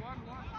one, one.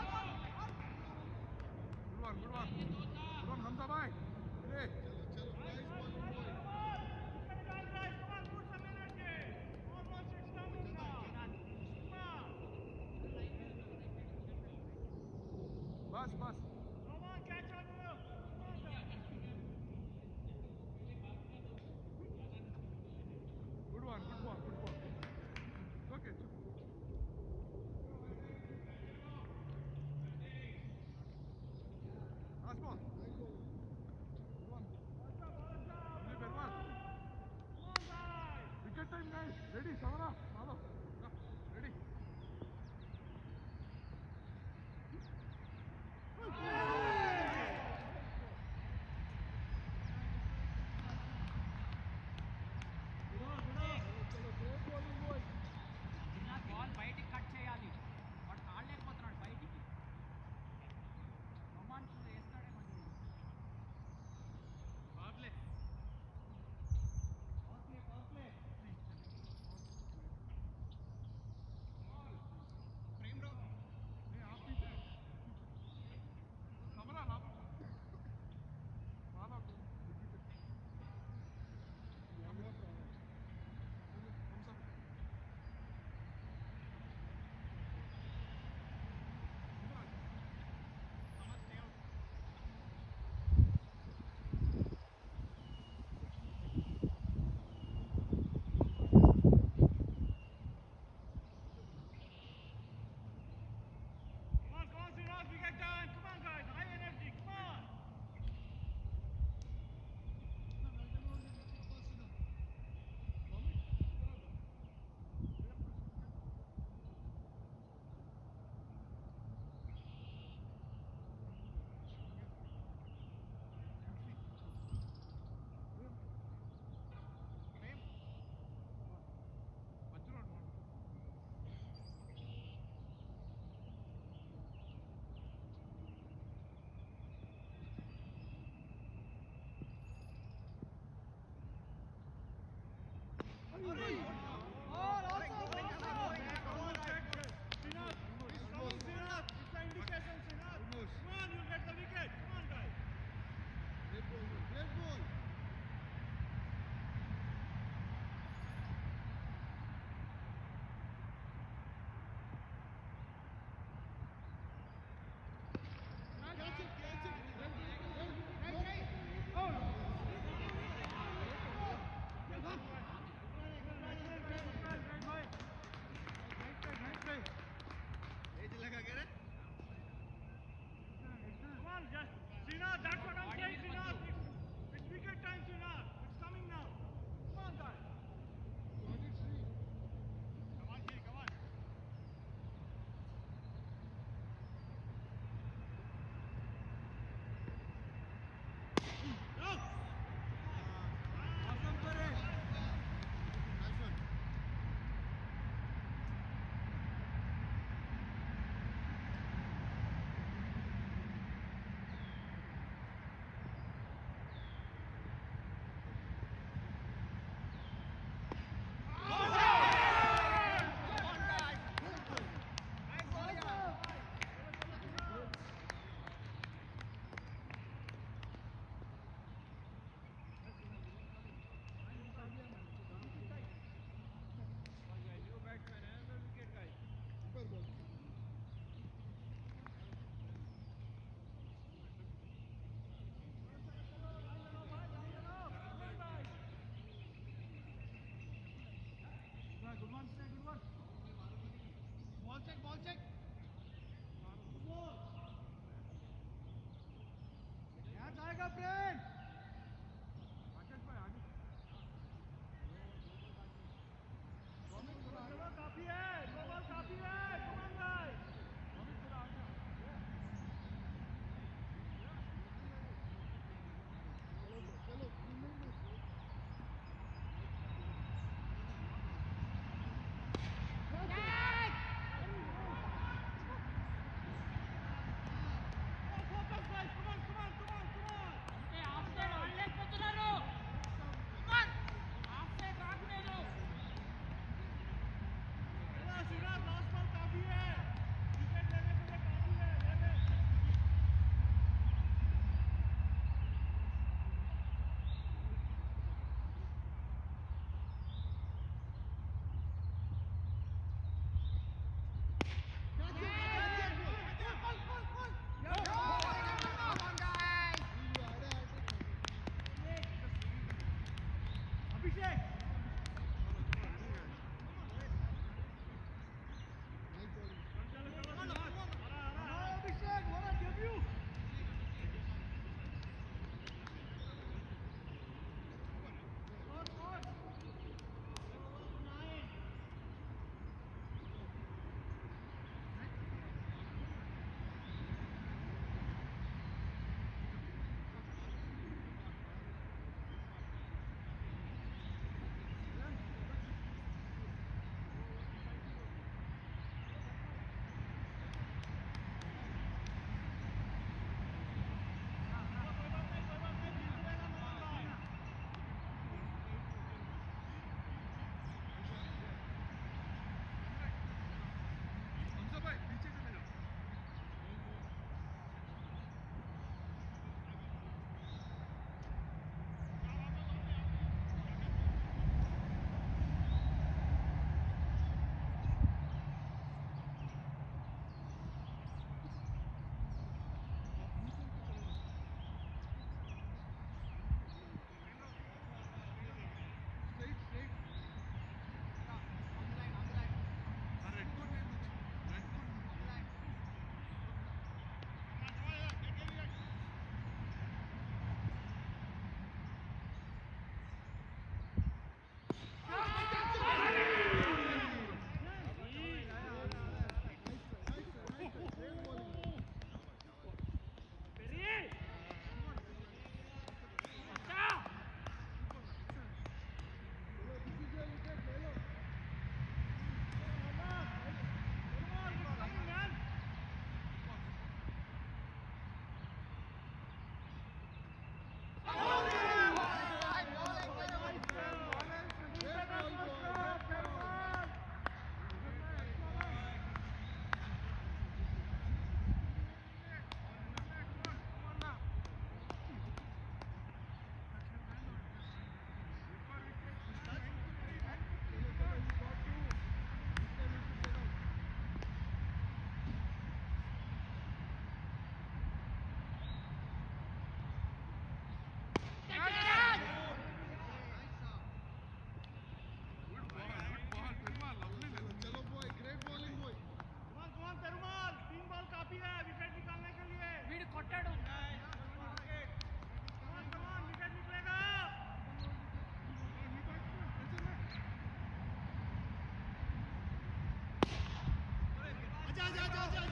जा जा जा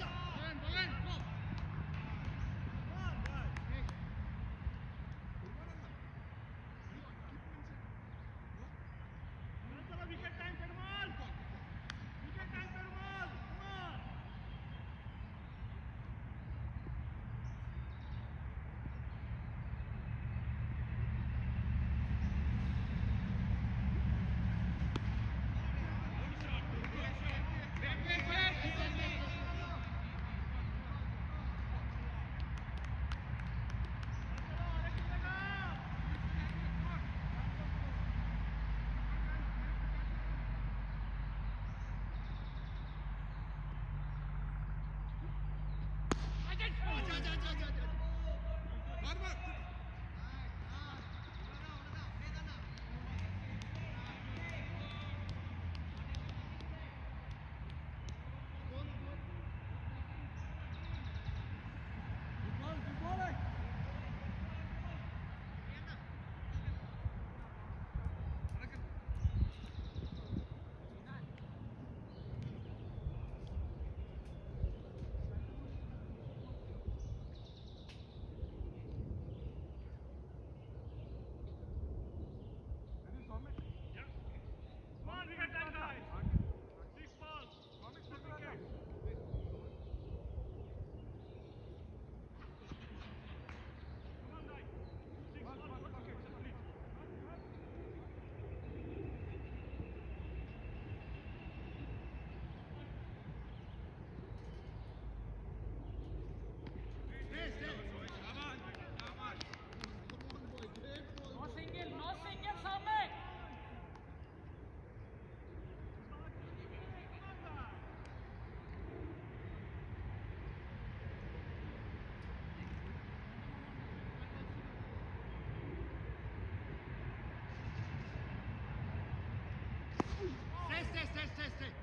test, test, test.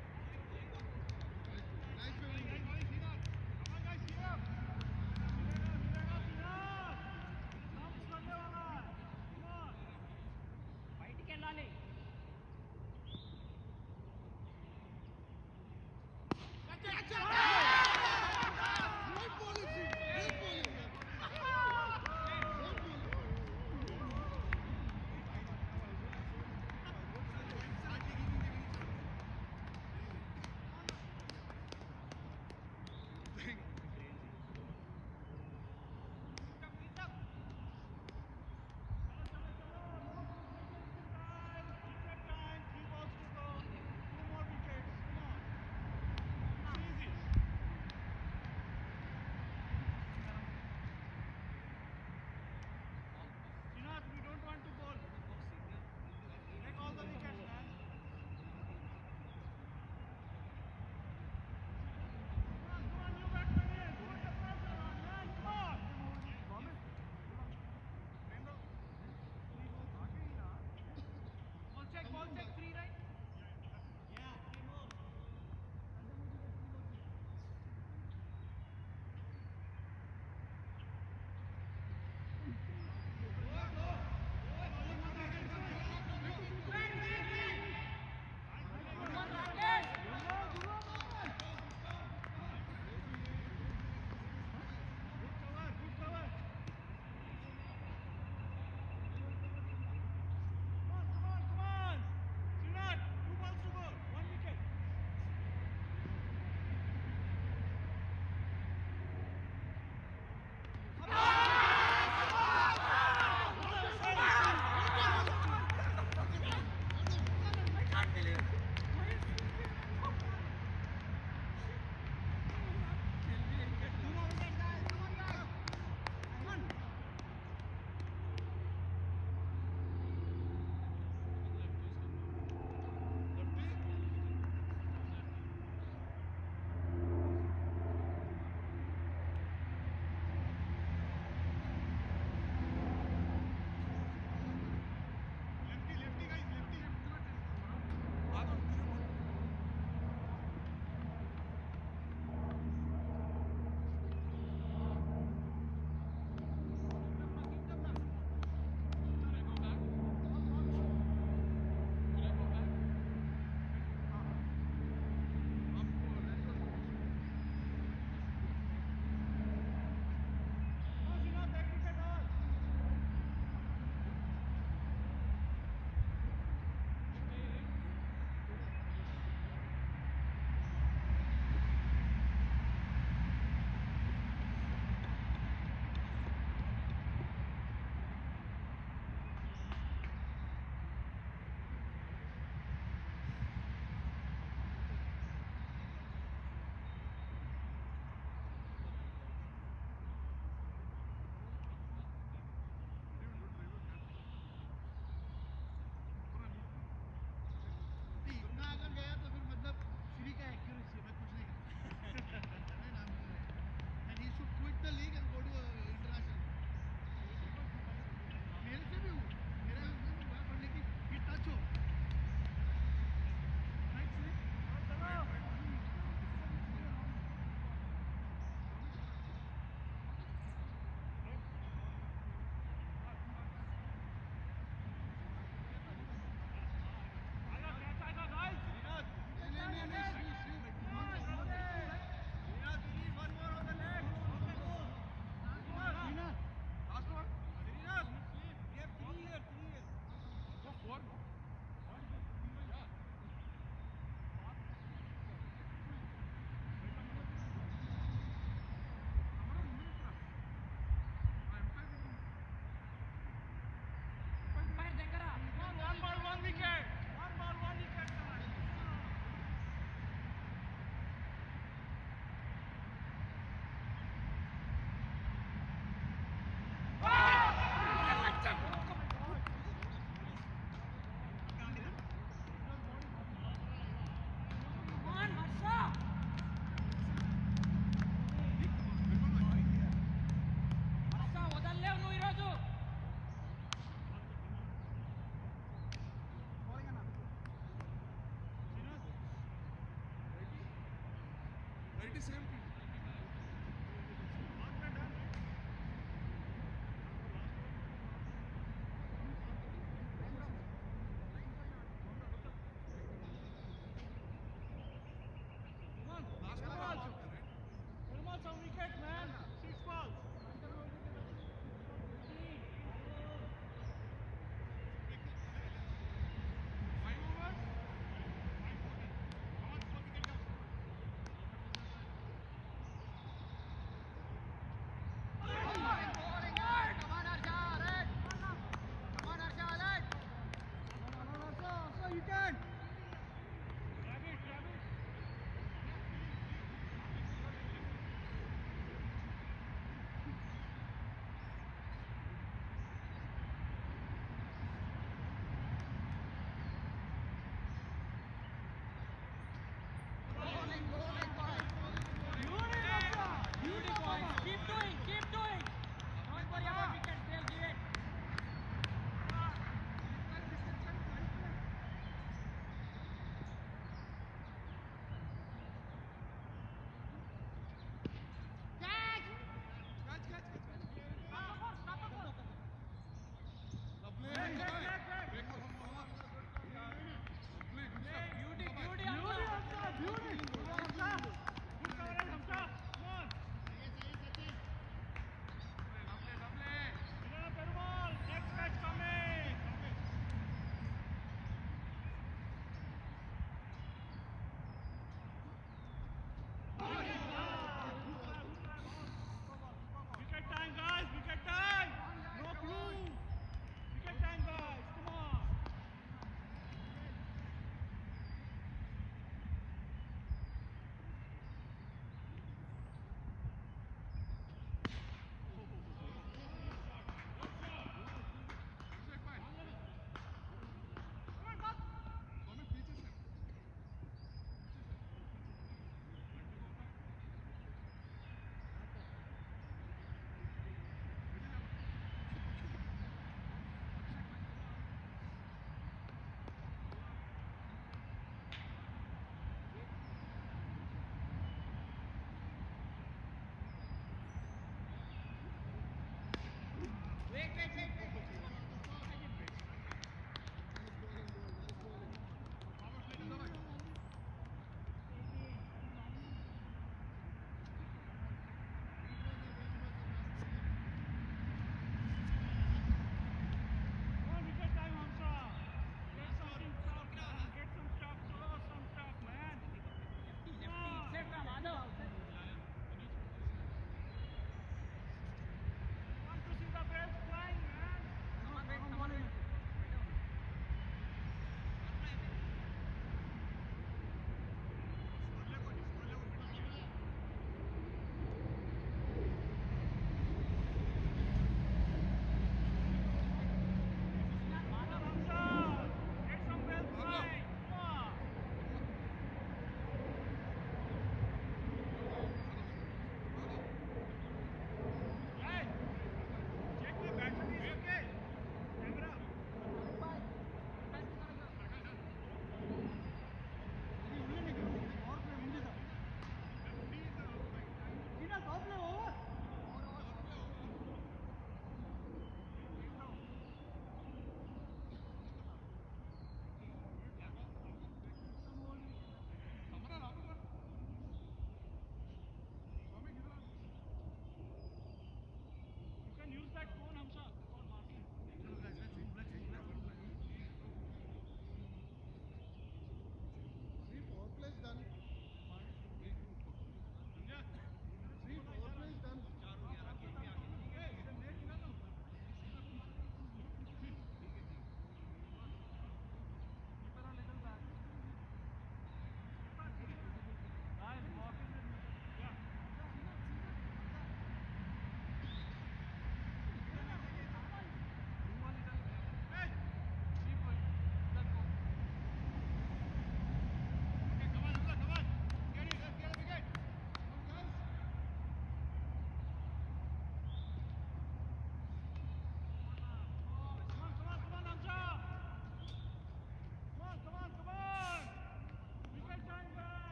It is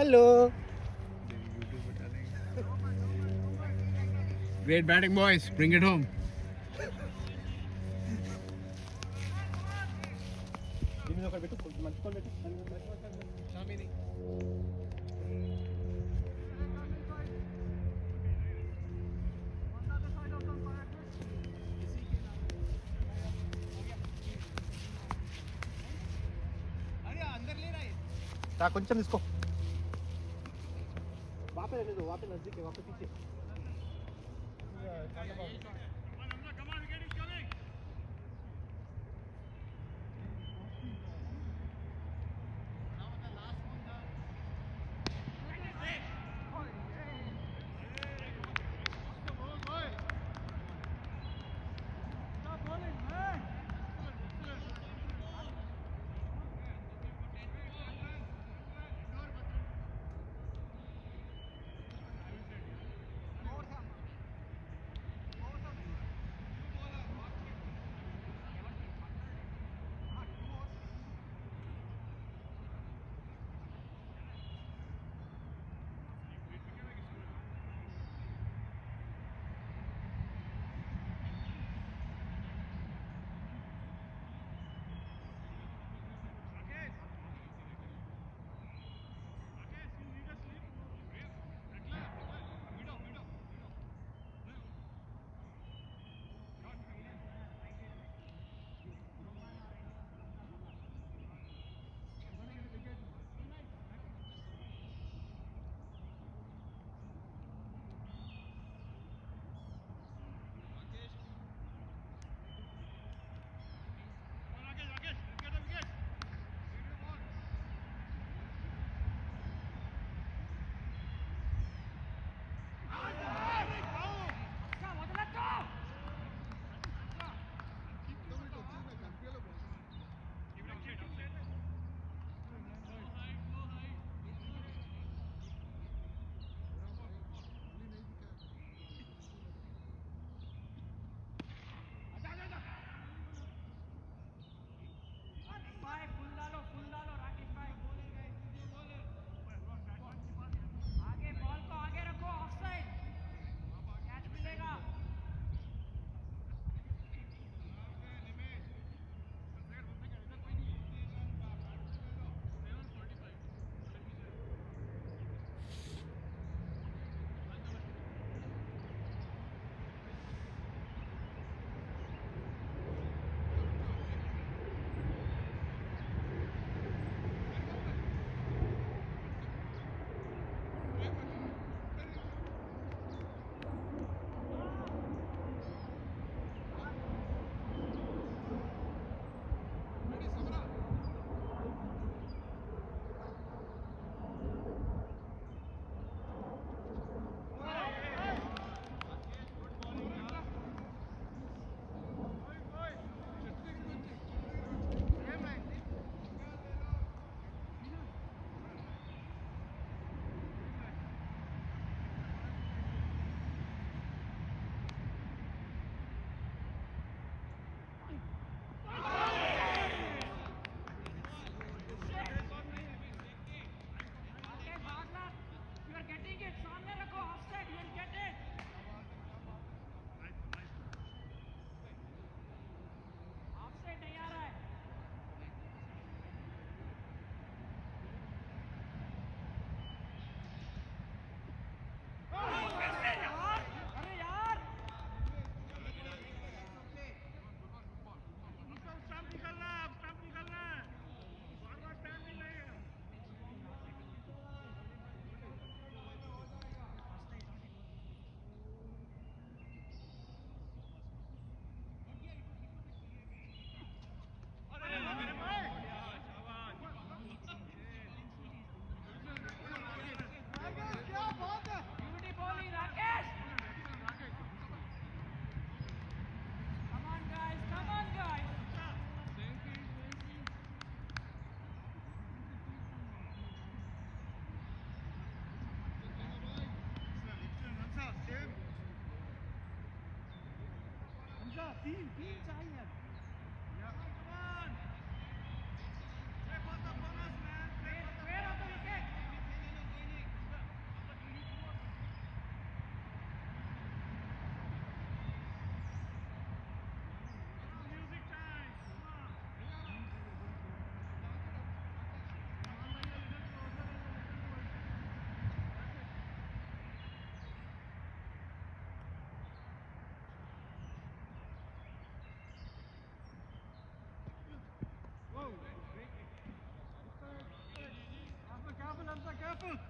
Hello. Great batting, boys. Bring it home. కొంచెం తీసుకో तीन तीन चाहिए Captain.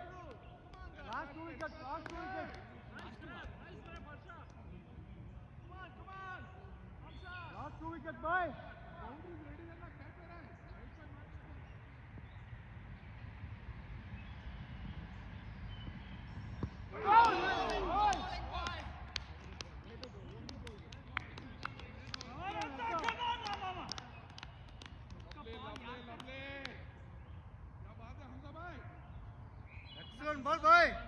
bớt ball.